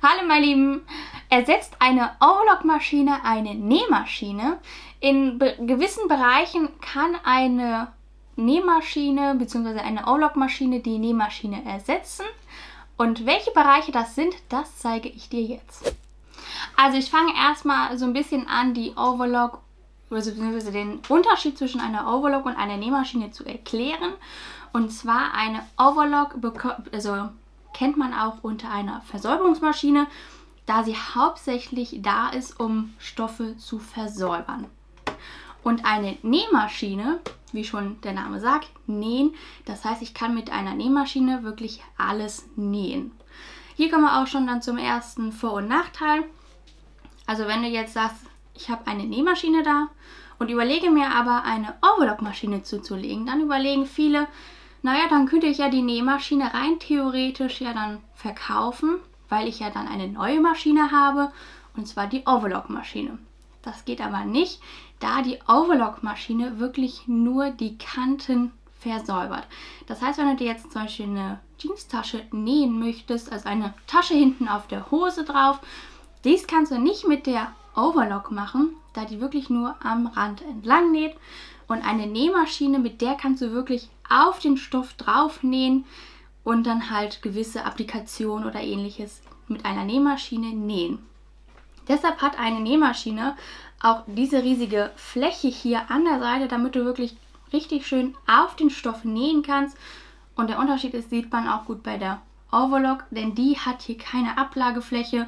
Hallo meine Lieben, ersetzt eine Overlock-Maschine eine Nähmaschine? In be gewissen Bereichen kann eine Nähmaschine bzw. eine Overlock-Maschine die Nähmaschine ersetzen. Und welche Bereiche das sind, das zeige ich dir jetzt. Also ich fange erstmal so ein bisschen an, die Overlock bzw. den Unterschied zwischen einer Overlock und einer Nähmaschine zu erklären. Und zwar eine Overlock also kennt man auch unter einer Versäuberungsmaschine, da sie hauptsächlich da ist, um Stoffe zu versäubern. Und eine Nähmaschine, wie schon der Name sagt, nähen. Das heißt, ich kann mit einer Nähmaschine wirklich alles nähen. Hier kommen wir auch schon dann zum ersten Vor- und Nachteil. Also wenn du jetzt sagst, ich habe eine Nähmaschine da und überlege mir aber eine Overlock-Maschine zuzulegen, dann überlegen viele, naja, dann könnte ich ja die Nähmaschine rein theoretisch ja dann verkaufen, weil ich ja dann eine neue Maschine habe, und zwar die Overlock-Maschine. Das geht aber nicht, da die Overlock-Maschine wirklich nur die Kanten versäubert. Das heißt, wenn du dir jetzt zum Beispiel eine Jeanstasche nähen möchtest, also eine Tasche hinten auf der Hose drauf, dies kannst du nicht mit der Overlock machen, da die wirklich nur am Rand entlang näht. Und eine Nähmaschine, mit der kannst du wirklich auf den Stoff drauf nähen und dann halt gewisse Applikationen oder ähnliches mit einer Nähmaschine nähen. Deshalb hat eine Nähmaschine auch diese riesige Fläche hier an der Seite, damit du wirklich richtig schön auf den Stoff nähen kannst. Und der Unterschied ist, sieht man auch gut bei der Overlock, denn die hat hier keine Ablagefläche,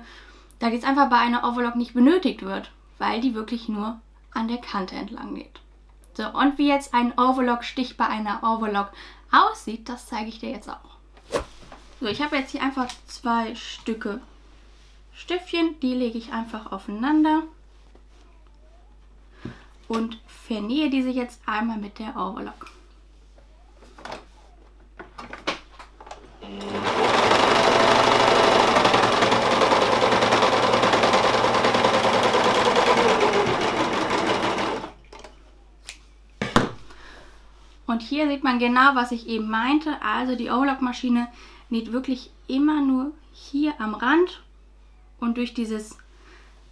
da dies einfach bei einer Overlock nicht benötigt wird, weil die wirklich nur an der Kante entlang geht. So, und wie jetzt ein Overlock-Stich bei einer Overlock aussieht, das zeige ich dir jetzt auch. So, ich habe jetzt hier einfach zwei Stücke Stiftchen, die lege ich einfach aufeinander und vernähe diese jetzt einmal mit der Overlock. Und hier sieht man genau, was ich eben meinte. Also die Overlock-Maschine näht wirklich immer nur hier am Rand und durch dieses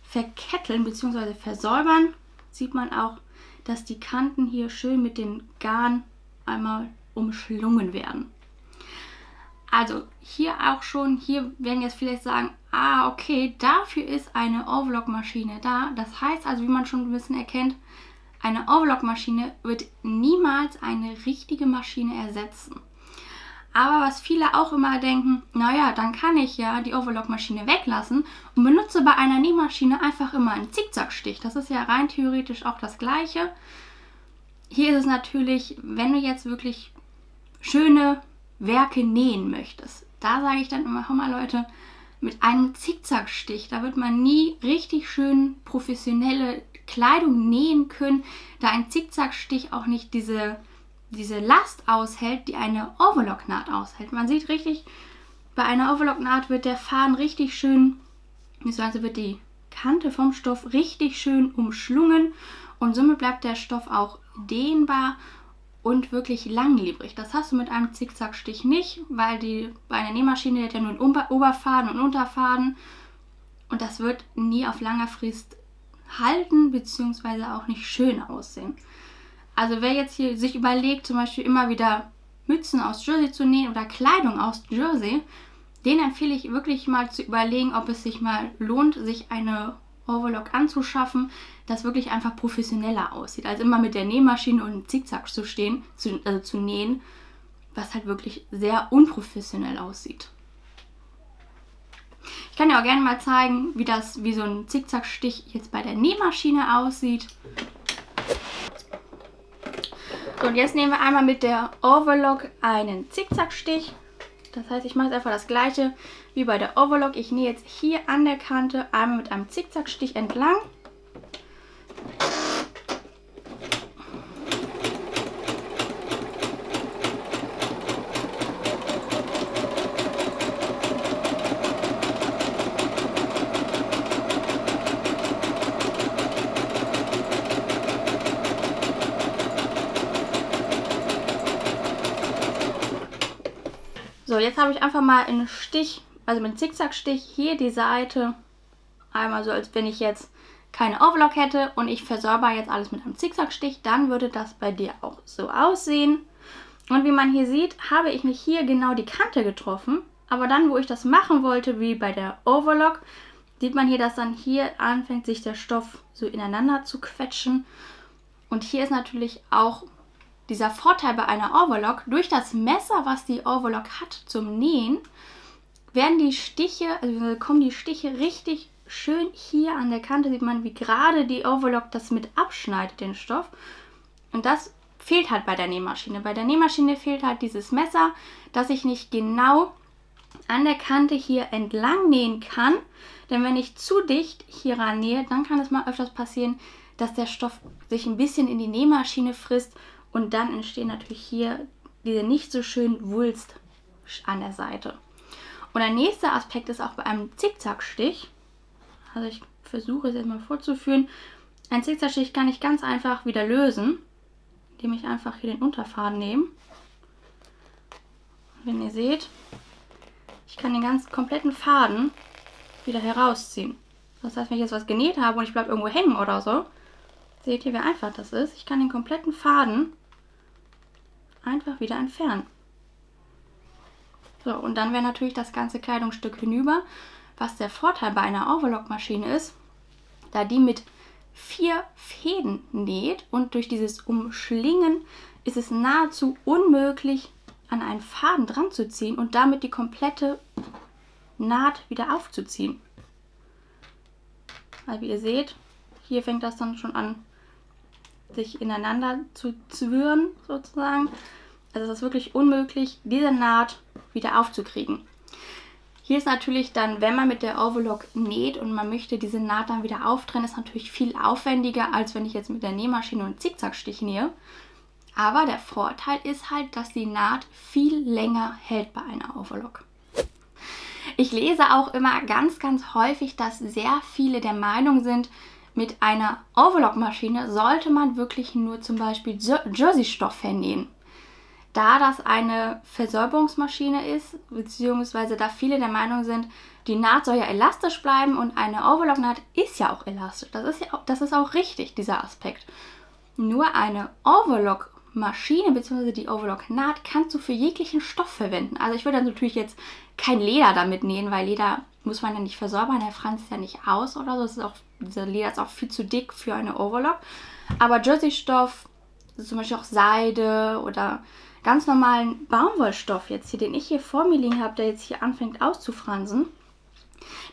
Verketteln bzw. Versäubern sieht man auch, dass die Kanten hier schön mit den Garn einmal umschlungen werden. Also hier auch schon, hier werden jetzt vielleicht sagen, ah okay, dafür ist eine Overlock-Maschine da. Das heißt also, wie man schon ein bisschen erkennt, eine Overlock-Maschine wird niemals eine richtige Maschine ersetzen. Aber was viele auch immer denken, naja, dann kann ich ja die Overlock-Maschine weglassen und benutze bei einer Nähmaschine einfach immer einen Zickzackstich. Das ist ja rein theoretisch auch das gleiche. Hier ist es natürlich, wenn du jetzt wirklich schöne Werke nähen möchtest, da sage ich dann immer, hör mal Leute, mit einem Zickzackstich, da wird man nie richtig schön professionelle Kleidung nähen können, da ein Zickzackstich auch nicht diese, diese Last aushält, die eine Overlock-Naht aushält. Man sieht richtig, bei einer Overlock-Naht wird der Faden richtig schön, beziehungsweise wird die Kante vom Stoff richtig schön umschlungen und somit bleibt der Stoff auch dehnbar und wirklich langlebig. Das hast du mit einem Zickzackstich nicht, weil die bei einer Nähmaschine hat ja nur einen Oberfaden und Unterfaden und das wird nie auf langer Frist halten bzw. auch nicht schön aussehen. Also wer jetzt hier sich überlegt, zum Beispiel immer wieder Mützen aus Jersey zu nähen oder Kleidung aus Jersey, den empfehle ich wirklich mal zu überlegen, ob es sich mal lohnt, sich eine Overlock anzuschaffen, das wirklich einfach professioneller aussieht, als immer mit der Nähmaschine und einem Zickzack zu stehen, zu, also zu nähen, was halt wirklich sehr unprofessionell aussieht. Ich kann dir auch gerne mal zeigen, wie das wie so ein Zickzackstich jetzt bei der Nähmaschine aussieht. So, und jetzt nehmen wir einmal mit der Overlock einen Zickzackstich. Das heißt, ich mache jetzt einfach das gleiche wie bei der Overlock. Ich nähe jetzt hier an der Kante einmal mit einem Zickzackstich entlang. So, jetzt habe ich einfach mal einen Stich also mit Zickzackstich hier die Seite einmal so, als wenn ich jetzt keine Overlock hätte und ich versäuber jetzt alles mit einem Zickzackstich, dann würde das bei dir auch so aussehen. Und wie man hier sieht, habe ich nicht hier genau die Kante getroffen, aber dann, wo ich das machen wollte, wie bei der Overlock, sieht man hier, dass dann hier anfängt, sich der Stoff so ineinander zu quetschen. Und hier ist natürlich auch dieser Vorteil bei einer Overlock, durch das Messer, was die Overlock hat zum Nähen, werden die Stiche, also kommen die Stiche richtig schön hier an der Kante, sieht man, wie gerade die Overlock das mit abschneidet, den Stoff. Und das fehlt halt bei der Nähmaschine. Bei der Nähmaschine fehlt halt dieses Messer, dass ich nicht genau an der Kante hier entlang nähen kann. Denn wenn ich zu dicht hier ran nähe, dann kann es mal öfters passieren, dass der Stoff sich ein bisschen in die Nähmaschine frisst und dann entstehen natürlich hier diese nicht so schön Wulst an der Seite. Und der nächste Aspekt ist auch bei einem Zickzackstich. Also ich versuche es jetzt mal vorzuführen. Ein Zickzackstich kann ich ganz einfach wieder lösen, indem ich einfach hier den Unterfaden nehme. Wenn ihr seht, ich kann den ganz kompletten Faden wieder herausziehen. Das heißt, wenn ich jetzt was genäht habe und ich bleibe irgendwo hängen oder so, seht ihr, wie einfach das ist. Ich kann den kompletten Faden einfach wieder entfernen. So, und dann wäre natürlich das ganze Kleidungsstück hinüber. Was der Vorteil bei einer Overlock-Maschine ist, da die mit vier Fäden näht und durch dieses Umschlingen ist es nahezu unmöglich, an einen Faden dran zu ziehen und damit die komplette Naht wieder aufzuziehen. Also wie ihr seht, hier fängt das dann schon an, sich ineinander zu zwirren sozusagen. Also es ist wirklich unmöglich, diese Naht wieder aufzukriegen. Hier ist natürlich dann, wenn man mit der Overlock näht und man möchte diese Naht dann wieder auftrennen, ist natürlich viel aufwendiger, als wenn ich jetzt mit der Nähmaschine und Zickzackstich nähe. Aber der Vorteil ist halt, dass die Naht viel länger hält bei einer Overlock. Ich lese auch immer ganz, ganz häufig, dass sehr viele der Meinung sind, mit einer Overlock-Maschine sollte man wirklich nur zum Beispiel Jersey-Stoff vernähen. Da das eine Versäuberungsmaschine ist, beziehungsweise da viele der Meinung sind, die Naht soll ja elastisch bleiben und eine Overlock-Naht ist ja auch elastisch. Das ist, ja auch, das ist auch richtig, dieser Aspekt. Nur eine Overlock-Maschine bzw. die Overlock-Naht kannst du für jeglichen Stoff verwenden. Also ich würde natürlich jetzt kein Leder damit nähen, weil Leder muss man ja nicht versäubern, der franzt ja nicht aus oder so. Das ist auch, dieser Leder ist auch viel zu dick für eine Overlock. Aber Jersey-Stoff, zum Beispiel auch Seide oder ganz normalen Baumwollstoff jetzt hier, den ich hier vor mir liegen habe, der jetzt hier anfängt auszufransen,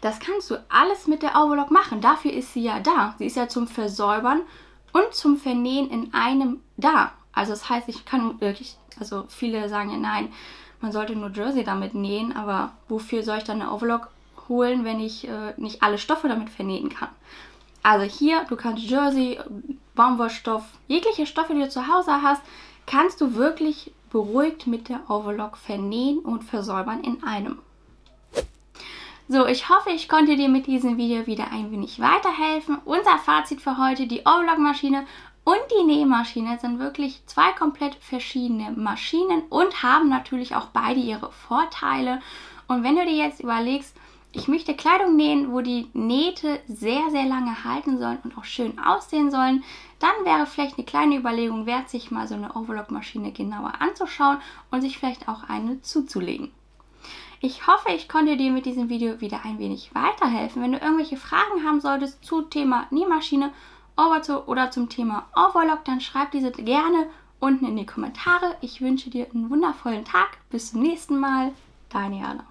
das kannst du alles mit der Overlock machen. Dafür ist sie ja da. Sie ist ja zum Versäubern und zum Vernähen in einem da. Also das heißt, ich kann wirklich, also viele sagen ja nein, man sollte nur Jersey damit nähen, aber wofür soll ich dann eine Overlock holen, wenn ich äh, nicht alle Stoffe damit vernähen kann? Also hier, du kannst Jersey, Baumwollstoff, jegliche Stoffe, die du zu Hause hast, kannst du wirklich beruhigt mit der Overlock vernähen und versäubern in einem. So, ich hoffe, ich konnte dir mit diesem Video wieder ein wenig weiterhelfen. Unser Fazit für heute, die Overlock-Maschine und die Nähmaschine sind wirklich zwei komplett verschiedene Maschinen und haben natürlich auch beide ihre Vorteile. Und wenn du dir jetzt überlegst, ich möchte Kleidung nähen, wo die Nähte sehr, sehr lange halten sollen und auch schön aussehen sollen, dann wäre vielleicht eine kleine Überlegung wert, sich mal so eine Overlock-Maschine genauer anzuschauen und sich vielleicht auch eine zuzulegen. Ich hoffe, ich konnte dir mit diesem Video wieder ein wenig weiterhelfen. Wenn du irgendwelche Fragen haben solltest zu Thema Nähmaschine oder zum Thema Overlock, dann schreib diese gerne unten in die Kommentare. Ich wünsche dir einen wundervollen Tag. Bis zum nächsten Mal. Deine Jana.